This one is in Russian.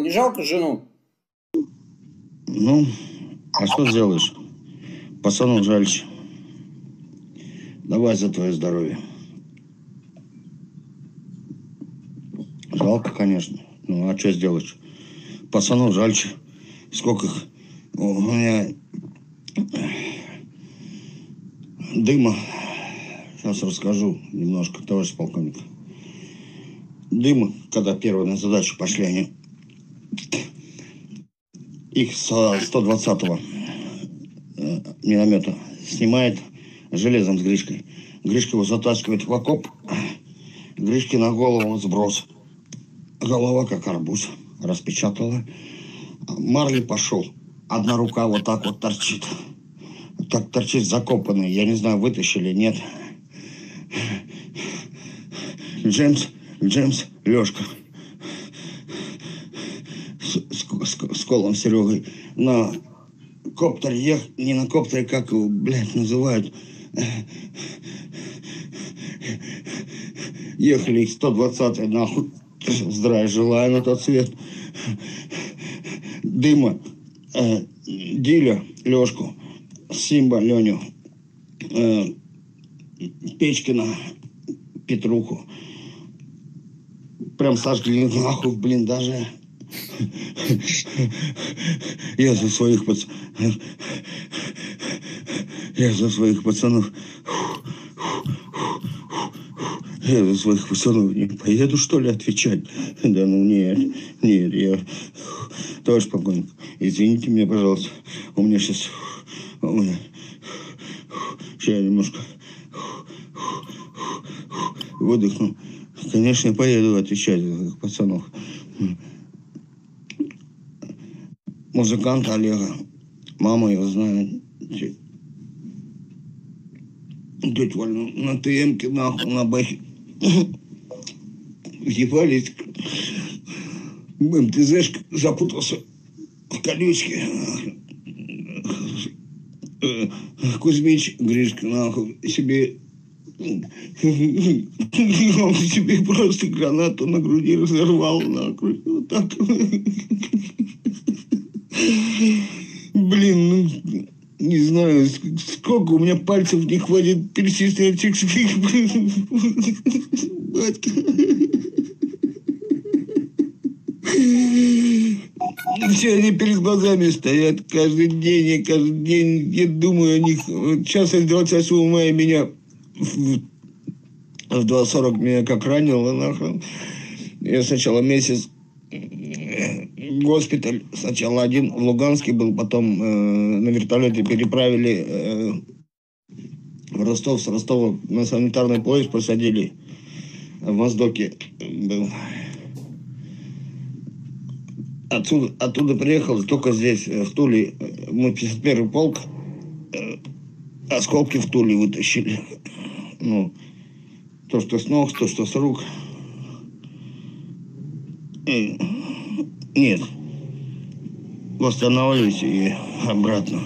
Не жалко жену? Ну, а что сделаешь? Пацанов жальче. Давай за твое здоровье. Жалко, конечно. Ну, а что сделаешь? Пацанов жальче. Сколько их? У меня дыма. Сейчас расскажу немножко, товарищ полковник. Дыма, когда первые на задачу пошли они. Их со 120-го э, миномета снимает железом с Гришкой. Гришка его затаскивает в окоп. Гришке на голову сброс. Голова как арбуз. Распечатала. Марли пошел. Одна рука вот так вот торчит. Как торчит закопанный. Я не знаю, вытащили, нет. Джеймс, Джеймс, Лешка. С, с, с, с Колом Серегой. На коптере ехал, не на коптере, как его, блядь, называют. Ехали их 120 нахуй. Здравия желаю на тот свет. Дыма, э, Диля, Лешку, Симба, Леню, э, Печкина, Петруху. Прям сожгли нахуй, блин, даже. Я за своих пацанов. Я за своих пацанов. Я за своих пацанов не поеду, что ли, отвечать? Да ну нет, нет, я... Товарищ полковник, извините меня, пожалуйста. У меня сейчас... У меня... Сейчас я немножко выдохну. Конечно, я поеду отвечать за пацанов. Музыкант Олега. Мама его знает. Дядь Валь, на ТМке, нахуй, на бахе. Въебались. МТЗшка запутался в колючке. Кузьмич Гришка, нахуй, себе он себе просто гранату на груди разорвал нахуй. Вот так. Блин, ну, не знаю, сколько у меня пальцев не хватит перечислять этих своих... Все они перед глазами стоят каждый день, я каждый день я думаю о них. Сейчас 28 мая меня в, в 2.40 меня как ранило, нахуй. Я сначала месяц госпиталь, сначала один в Луганске был, потом э, на вертолете переправили э, в Ростов, с Ростова на санитарный поезд посадили. В Моздоке был. Отсюда, оттуда приехал, только здесь, в Туле, мы 51-й полк, э, осколки в Туле вытащили. Ну, то, что с ног, то, что с рук. И, нет, восстановились и обратно.